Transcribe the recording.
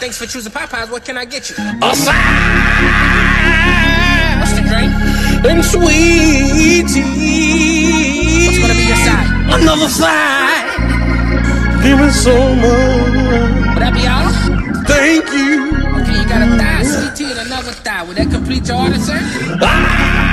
Thanks for choosing Popeyes. What can I get you? A side What's the drink? and sweet tea. What's gonna be your side? Another side. Give me so much. Would that be all? Thank you. Okay, you got a thigh, sweet tea, and another thigh. Would that complete your order, sir? Ah!